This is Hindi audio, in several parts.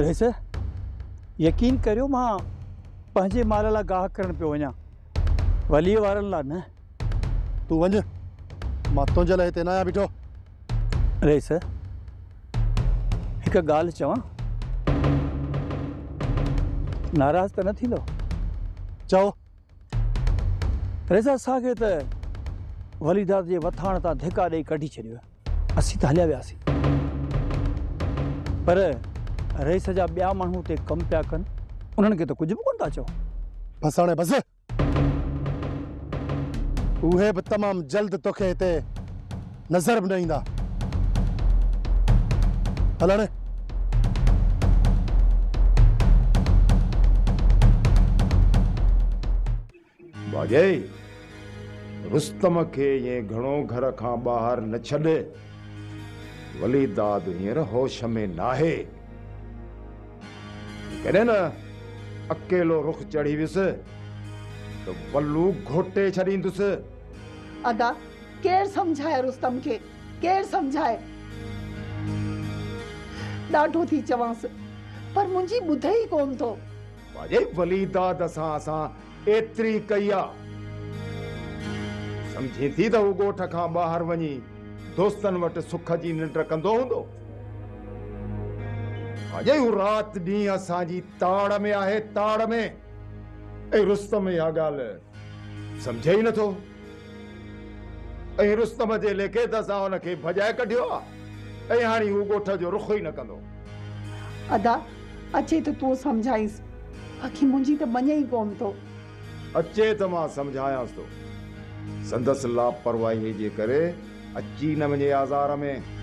रेस यकीन करियो माँ पंहिंजे माल लाइ गाह करणु पियो वञा। वलीअ वारनि लाइ न। तूं वञ। माँ तुंहिंजे लाइ हिते न आहियाँ बीठो। रेस हिकु ॻाल्हि चवां। नाराज़ त न थींदो। चओ। रेस असांखे त वलीदाद जे वथाण तां धिका ॾेई कढी छॾियो। असीं त हलिया वियासीं। पर रेस जा ॿिया माण्हू हुते कमु पिया कनि। उन्हनि खे त कुझु बि कोन था चओ बसि हाणे बसि। उहे बि तमामु जल्द तोखे हिते नज़र बि न ईंदा। हल हाणे रुस्तम खे ईअं घणो घर खां ॿाहिरि न छॾे। वली दाद हींअर होश में नाहे। कॾहिं न अकेलो रुख चढ़ी वियुसि त वल्लू घोटे छॾींदुसि अदा केरु सम्झाए रुस्तम खे केरु सम्झाए? ॾाढो थी चवांसि पर मुंहिंजी ॿुधे ई कोन थो बाजई वली दाद सां असां एतिरी कई आहे थी त हू ॻोठ खां ॿाहिरि वञी दोस्तनि वटि सुख जी निंड कंदो हूंदो? अॼु हू राति ॾींहुं असांजी ताड़ में आहे ताड़ में। ऐं रुस्तम इहा ॻाल्हि सम्झे ई नथो? ऐं रुस्तम जे लेखे त असां हुनखे भॼाए कढियो। आहे ऐं हाणे हू ॻोठ जो रुख ई न कंदो। अदा अचे त तूं सम्झाईसि। बाक़ी मुंहिंजी त मञे ई कोन थो अचे त माँ सम्झायांसि थो संदसि लापरवाही जे करे अची न वञे आज़ार में।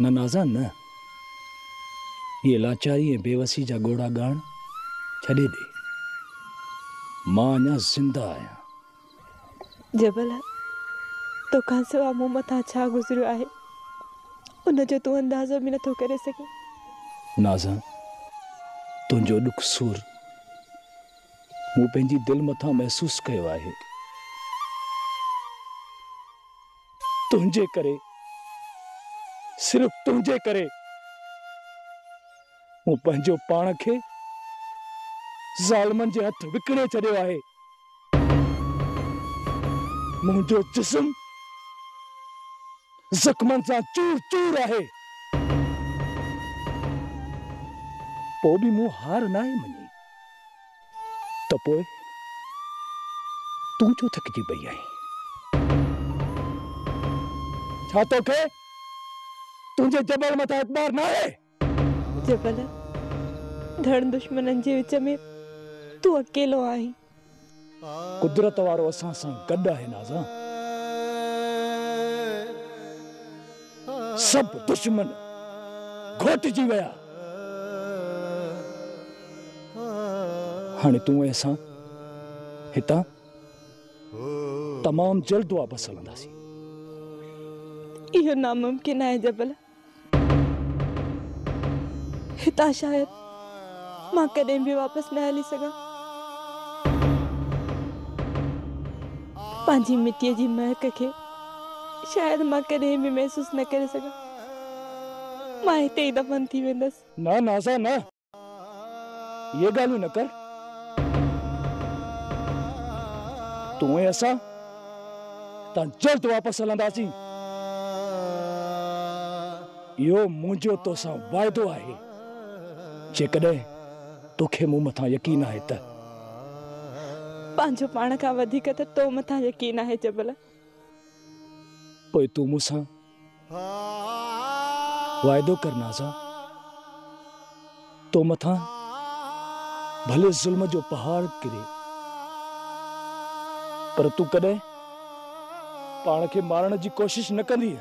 न नाज़ा न। ये लाचारी ऐं बेवसी जा ॻोड़ा ॻाइण छॾे ॾे माँ अञा ज़िंदा आहियाँ। जबल तोखां सवाइ मूं मथां छा गुज़रियो आहे? उनजो तूं अंदाज़ो बि नथो करे सघे। नाज़ा तुंहिंजो ॾुख सूर। मूं पंहिंजी दिलि मथां महसूसु कयो आहे। तुंहिंजे करे सिर्फ़ तुंहिंजे करे। मूं पंहिंजो पाण ज़ालमनि जे हथ विकिणे छॾियो आहे। मुंहिंजो जिस्म चूर चूर आहे। पोइ बि मूं हार नाहे मञी। त पोइ तूं छो थकिजी पई आहीं? छा तोखे तुंहिंजे जबल मथां एतबार न आहे जबल धड़ दुश्मननि जे विच में तूं अकेलो आहीं कुदरत वारो असां सां गॾु आहे नाज़ा। सभु दुश्मन घोटिजी विया हाणे तूं ऐं असां हितां तमामु जल्द वापसि हलंदासीं इहो नामुमकिन आहे जबल। हितां शायदि। माँ कॾहिं बि वापसि न हली सघां पंहिंजी मिटीअ जी महक खे शायदि माँ कॾहिं बि महसूसु न करे सघां माँ हिते ई दफ़न थी वेंदसि न नाज़ा न। ये ॻाल्हियूं न कर। तूं ऐं असां तां जल्द वापसि हलंदासीं इहो मुंहिंजो तोसां वाइदो आहे जेकॾहिं तोखे मूं मथां यकीन आहे त। पंहिंजो पाण खां वधीक त तो मथां यकीन आहे जबल। पोइ तूं मूंसां वाइदो कर नाज़ा तो मथां भले ज़ुल्म जो पहाड़ किरे पर तूं कॾहिं पाण खे मारण जी कोशिश न कंदी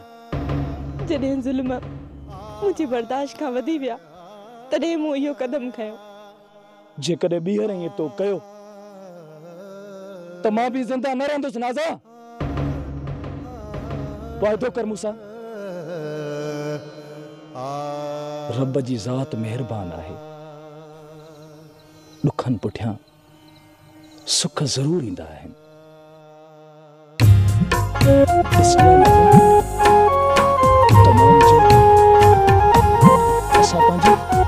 जॾहिं ज़ुल्म मुंहिंजी बर्दाश्त खां वधी विया तॾहिं मूं इहो कदम खयो। जेकॾहिं ॿीहर ईअं तो कयो, त माँ बि ज़िंदा न रहंदुसि, नाज़ा। वाइदो कर मूंसां। रब जी ज़ात महिरबान आहे। ॾुखनि पुठियाँ सुख ज़रूर ईंदा आहिनि। असां पंहिंजे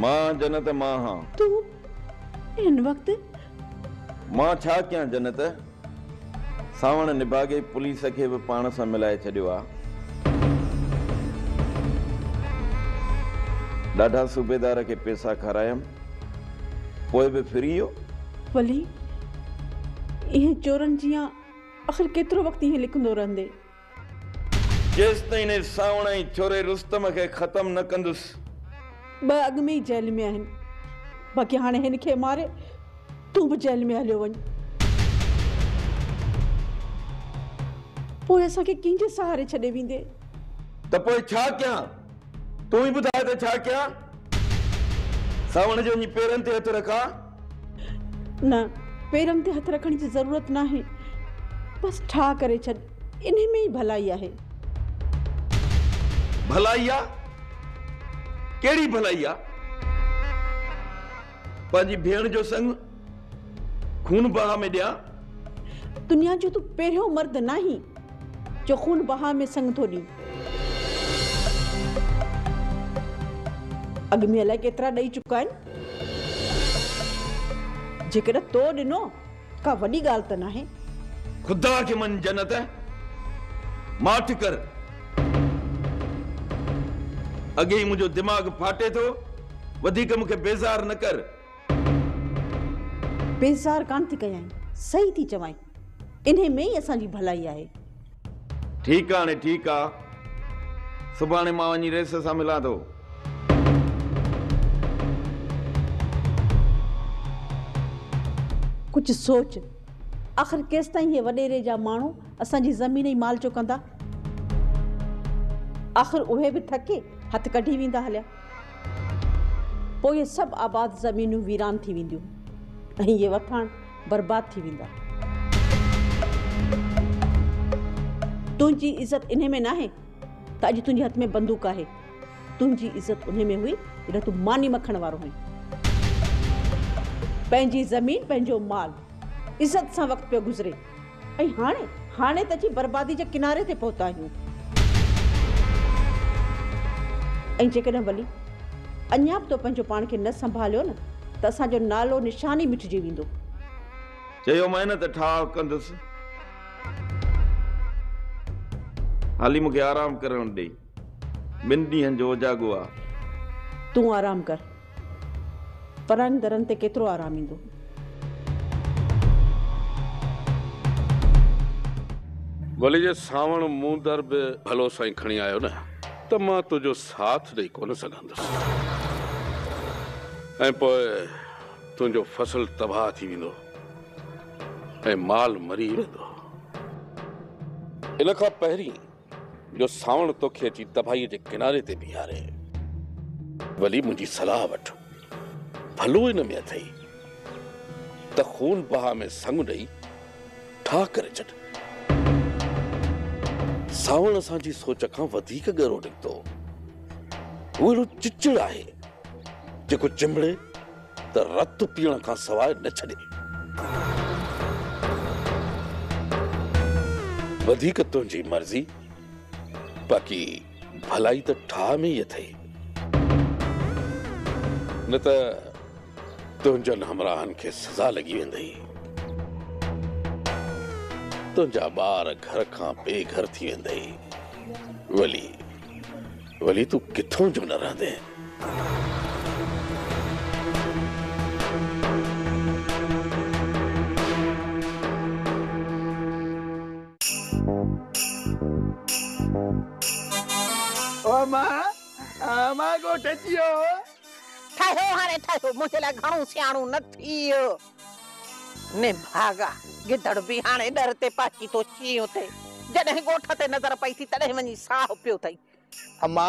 माँ जन्नत माँ हाँ। तू इन वक्त माँ छा कयां जन्नत सावण निभागे पुलिस खे बि पाण सां मिलाए छॾियो आहे ॾाढा सूबेदार खे पैसा खारायमि पोइ बि फिरी वियो। वली इहे चोरनि जी आख़िर केतिरो वक़्तु ईअं लिखंदो रहंदे? जेसि ताईं सावण ऐं छोरे रुस्तम खे ख़तमु न कंदुसि ॿ अॻ में ई जेल में आहिनि बाक़ी हाणे हिन खे मारे तूं बि जेल में हलियो वञ पोइ असांखे कंहिंजे सहारे छॾे वेंदे। त पोइ छा कयां? तूं ई ॿुधाए त छा कयां? सावण जो पेरनि ते हथु रखां? न पेरनि ते हथु रखण जी ज़रूरत न आहे बसि ठा करे छॾ इन में ई भलाई आहे भलाई आहे कहिड़ी भलाई आहे पंहिंजी भेण जो संग खून बहा में ॾियाँ दुनिया जो तूं पहिरियों मर्द नाही जो खून बहा में संग थो ॾी अॻ में अलाए केतिरा ॾेई चुका आहिनि? जेकॾहिं तो ॾिनो का वॾी ॻाल्हि त नाहे। ख़ुदा खे मन जन्नत माठ कर। अॻे ई मुंहिंजो दिमाग़ फाटे थो। वधीक मूंखे बेज़ार न कर। बेज़ार कान थी कयां सही थी चवां इन में ई असांजी भलाई आहे। ठीकु आहे हाणे ठीकु आहे सुभाणे माँ वञी रेस सां मिलां थो। कुझु सोच। आख़िर केसि ताईं इहे वॾेरे जा माण्हू असांजी ज़मीन ई माल चुकंदा। आख़िर उहे बि थके। हथु कढी वेंदा हलिया। पोइ इहे सभु आबाद ज़मीनूं वीरान थी वेंदियूं। ऐं इहे बर्बाद थी वेंदा। तुंहिंजी इज़त इन में नाहे, त अॼु तुंहिंजे हथ में बंदूक आहे। तुंहिंजी इज़त उन में हुई, जॾहिं तूं मानी मखण वारो हुई। ज़मीन, पंहिंजो माल इज़त सां वक़्तु पियो गुज़रे। ऐं हाणे हाणे बर्बादी जे किनारे ते पहुता आहियूं। ऐं जेकॾहिं वली अञा बि तो पंहिंजो पाण खे न संभालियो न त असांजो नालो निशान मिटिजी वेंदो। चयो महिनत ठाह कंदुसि। हाली मूंखे आराम करणु ॾे ॿिनि ॾींहंनि जो उजाॻो आहे तूं आराम कर। परानि दरनि ते केतिरो आराम ईंदो। भले जे सावण मूं दर बि भलो साईं खणी आयो न। त माँ तुंहिंजो साथ ॾेई कोन सघंदुसि ऐं पोइ तुंहिंजो फ़सल तबाह थी वेंदो। ऐं माल मरी वेंदो। इन खां पहिरीं, जो सावण तोखे अची तबाहीअ जे किनारे ते बीहारे, वली मुंहिंजी सलाह वठ। भलो हिन में अथई। त खून बहा में संग ॾेई ठा करे छॾ। सावण असांजी सोच खां वधीक ॻरो निकितो। उहो अहिड़ो चिचिड़ आहे, जेको चिंबड़े त रत पीअण खां सवाइ न छॾे। वधीक तुंहिंजी मर्ज़ी, बाक़ी भलाई त ठाह में ई अथई न त तुंहिंजनि हमराहनि खे सज़ा लॻी वेंदई। तुंहिंजा ॿार घर खां बेघर थी वेंदई वली वली तूं किथों जो न रहंदे? ओ माँ आ, माँ ॻोठ अची वियो ठहियो हाणे ठहियो। मुंहिंजे लाइ घणो सियाणो न थी वियो ने भागा गिदड़ बि हाणे डर ते पाची तो चीयो ते। जॾहिं ॻोठ ते नज़र पई थी तॾहिं वञी साहु पियो अथई अम्मा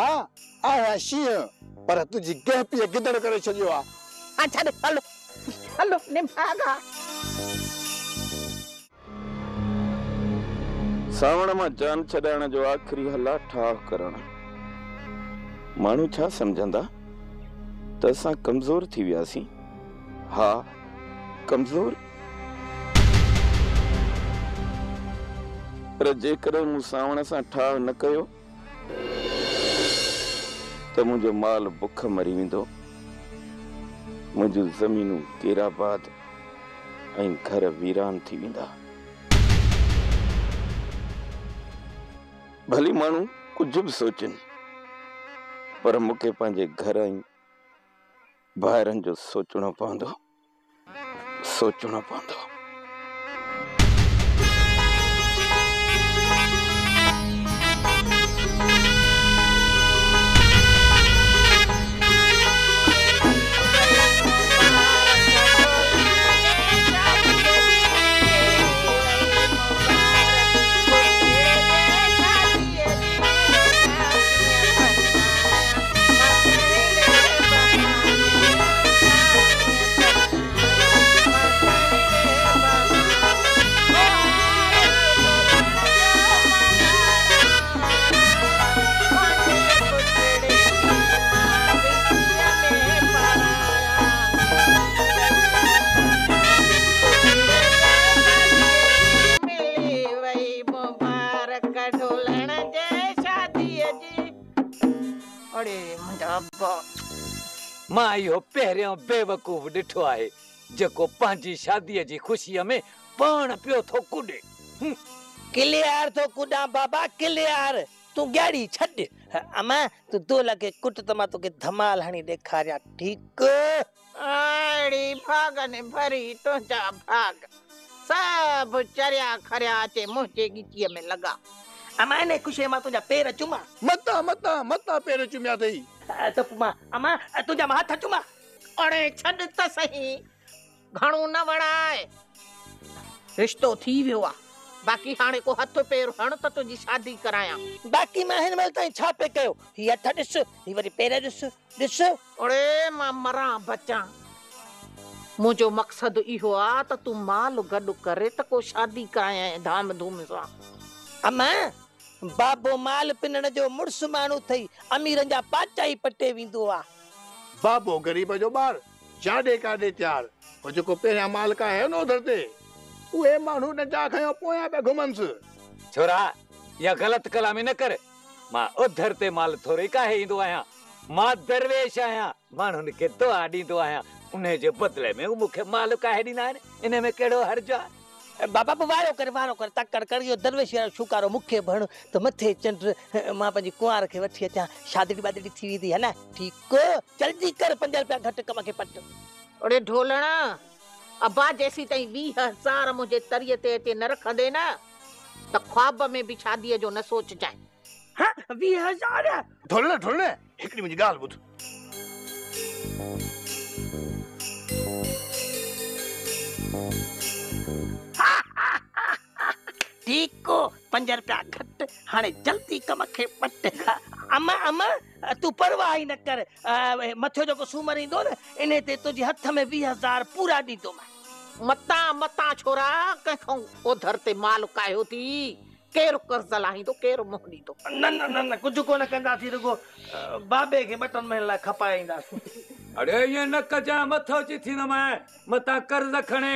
आया शींहं पर तुंहिंजी गहपीअ गिदड़ करे छॾियो आहे हा छॾ हलो हलो ने भागा सावण माँ जान छॾाइण जो आख़िरी हल आहे ठाह करण। माण्हू छा सम्झंदा? त असां कमज़ोर थी वियासीं। हा कमज़ोर पर जेकॾहिं मूं सावण सां न कयो, त मुंहिंजो माल बुख मरी वेंदो। मुंहिंजूं ज़मीनूं केराबाद घर वीरान थी भली माण्हू कुझु बि सोचनि, पर मूंखे घर ऐं जो सोचणो पवंदो। सोचणो पवंदो। माँ इहो पहिरियों बेवकूफ़ ॾिठो आहे। जेको पंहिंजी शादीअ जी ख़ुशीअ में पाण पियो थो कुॾे। किलियार थो कुॾां बाबा किलियार। तूं ॻाड़ी छॾ। अमा तूं दो लॻे कुट त माँ तोखे धमाल हणी ॾेखारियाँ ठीकु? अड़ी भागने भरी तुंहिंजा भाग। सभु चरिया खरिया अचे मुंहिंजे ॻिचीअ में लॻा। अमा इन ख़ुशीअ माँ तुंहिंजा पेर चुमा मता मता मता पेर चुमिया अथई त पोइ माँ अमा तुंहिंजा माँ हथ चुमा अड़े छॾ त सही घणो न वणाए रिश्तो थी वियो आहे बाक़ी हाणे को हथ पेर हण त तुंहिंजी शादी करायां बाक़ी माँ हिन महिल ताईं छा कयो हीअ हथ ॾिस हीअ वरी पेर ॾिस ॾिस अड़े माँ मरां बचां मुंहिंजो मक़सदु इहो आहे त तूं माल गॾु करे त को शादी करायां धाम धूम सां अमा बाबो माल पिनण जो मुड़ुसु माण्हू अथई अमीरनि जा पाचा ई पटे वेंदो आहे बाबो ग़रीब जो ॿार जाॾे काॾे तयार। हो जेको पहिरियाँ मालिक आहे न उधर ते उहे माण्हू नचा खयो पोयां पिया घुमनिसि छोरा इहा ग़लति कलामी न कर। माँ उधर ते माल थोरे काहे ईंदो आहियाँ। माँ दरवेश आहियाँ माण्हुनि खे दुआ ॾींदो आहियाँ। उन जे बदिले में हू मूंखे माल काहे ॾींदा आहिनि। इन में कहिड़ो हर्ज आहे? बाबा बि वारो कर वारो कर तकड़ कर इहो दरवेश वारो शुकारो मूंखे भण त मथे चंड माँ पंहिंजी कुंवार खे वठी अचां शादी वादड़ी थी वेंदी है न ठीकु जल्दी कर पंज रुपया घटि कम खे पट अड़े ढोलण अब्बा जेसी ताईं वीह हज़ार मुंहिंजे तरीअ ते अचे न रखंदे न त ख्वाब में बि शादीअ जो न सोच सोचजांइ वीह हज़ार ढोलण ढोलण हिकिड़ी मुंहिंजी ॻाल्हि ॿुध ठीकु पंज रुपया घटि हाणे जल्दी कम खे पट। अमा अमा तूं परवाह ई न कर। मथियो जेको सूमर ईंदो न इन ते तुंहिंजे हथ में वीह हज़ार पूरा ॾींदो मता मता छोरा कंहिंखां ओधर ते माल कायो थी? केरु कर्ज़ लाहींदो केरु मुंहुं ॾींदो? न न न न कुझु कोन कंदासीं रुगो। बाबे खे ॿ टन महीने लाइ खपाए ईंदासीं। अरे ये न कजा मथो अची थींदो मैं मता कर्ज खणे।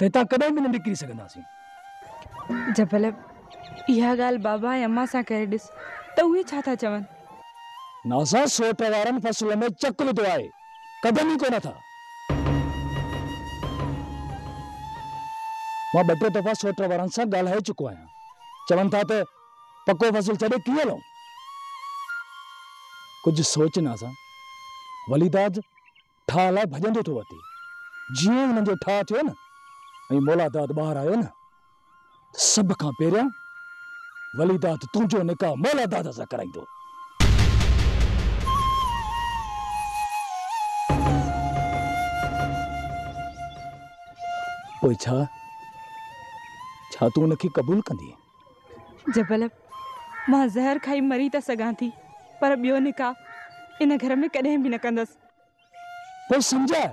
त हितां कॾहिं बि न निकिरी सघंदासीं जबल इहा ॻाल्हि बाबा ऐं अम्मा सां करे ॾिस त उहे छा था चवनि सोट वारनि फ़सुल में चक विधो आहे कदम ई कोन था? माँ ॿ टे दफ़ा सोट वारनि सां ॻाल्हाए चुको आहियाँ चवनि था त पको फ़सुल छॾे कीअं हलूं कुझु सोच नाज़ा वलीदाद ठाह लाइ भॼंदो थो अचे जीअं हुननि जो ठाह थियो न ऐं मोलादाद ॿाहिरि आयो न त सभ खां पहिरियाँ वलीदाद तुंहिंजो निकाह मोलादाद सां कराईंदो पोइ छा छा तूं हुनखे क़बूल कंदी जबल माँ ज़हर खाई मरी त सघां थी पर ॿियो निकाह इन घर में कॾहिं बि न कंदसि पोइ सम्झाए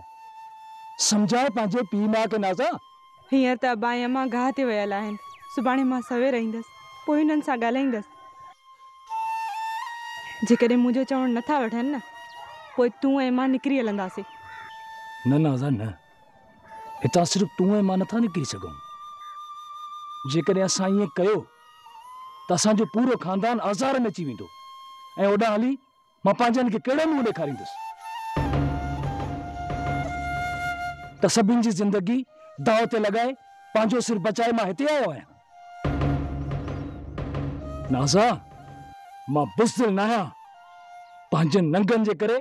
सम्झाए पंहिंजे पीउ माउ खे नाज़ा हींअर त अबा ऐं अम्मा गाह ते वियल आहिनि। माँ सवेर ईंदसि, पोइ हिननि सां ॻाल्हाईंदसि। जेकॾहिं नथा वठनि न माँ निकिरी हलंदासीं। न नाज़ा न। हितां सिर्फ़ु तूं नथा निकिरी सघूं। जेकॾहिं असां ईअं कयो, त असांजो पूरो ख़ानदान आज़ार में अची वेंदो। ऐं हली, माँ पंहिंजनि खे कहिड़ो मुंहुं ॾेखारींदुसि? त ज़िंदगी दाव ते लॻाए सिर बचाए, माँ हिते आयो आहियाँ नाज़ा, माँ बुज़दिल न आहियाँ पंहिंजे जे करे,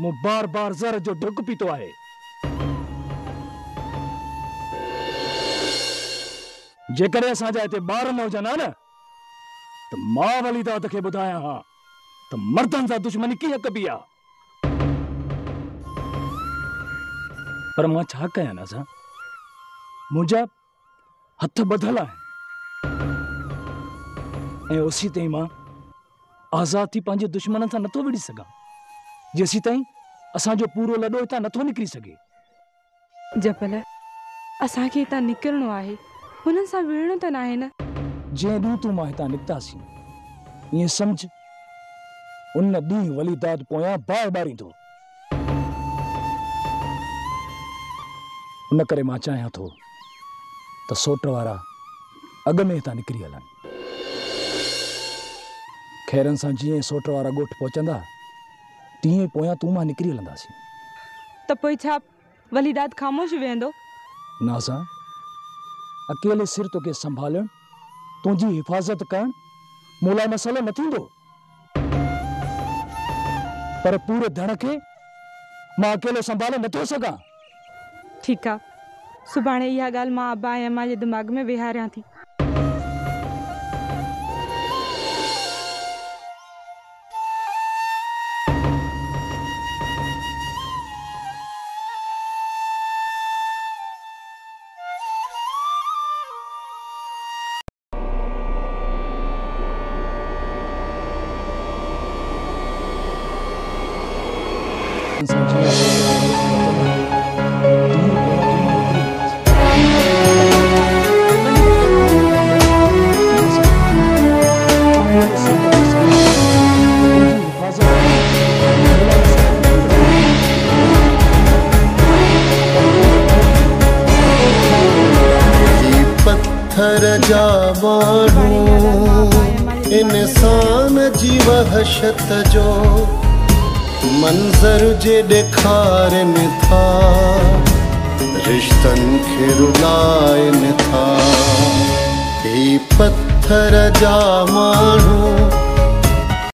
मूं बार बार ज़र जो डुक पीतो आहे। जेकॾहिं असांजा हिते ॿार न हुजनि हा न त माँ वलीदाद खे ॿुधायां हा, त मर्दनि सां दुश्मनी कीअं कबी आहे पर माँ छा कयां न असां मुंहिंजा हथ ॿधल आहिनि ऐं ओसी ताईं माँ आज़ाद थी पंहिंजे दुश्मननि सां नथो विड़ी सघां। जेसी ताईं असांजो पूरो लॾो हितां नथो निकिरी सघे। जबल असांखे हितां निकिरणो आहे हुननि सां विढ़णो त न आहे न। जंहिं ॾींहुं तूं माँ हितां निकितासीं ईअं सम्झ उन ॾींहुं वलीदाद पोयां बार ॿारींदो। उन करे माँ चाहियाँ थो त सोट वारा अॻ में हितां निकिरी हलनि। खैरनि सां जीअं सोट वारा ॻोठ पहुचंदा तीअं पोयां तूं माँ निकिरी हलंदासीं। त पोइ छा वलीदाद ख़ामोश वेहंदो? नाज़ा अकेले सिर तोखे संभालणु तुंहिंजी हिफ़ाज़त करणु मूं लाइ न थींदो। पर पूरे धण खे माँ अकेलो संभाले नथो सघां। ठीकु आहे। सुभाणे इहा ॻाल्हि माँ अबा ऐं अम्मा जे दिमाग़ में विहारियाँ थी वहशत जो मंज़र जे ॾेखारनि था रिश्तनि खे रुलाइनि था ही पत्थर जा माण्हू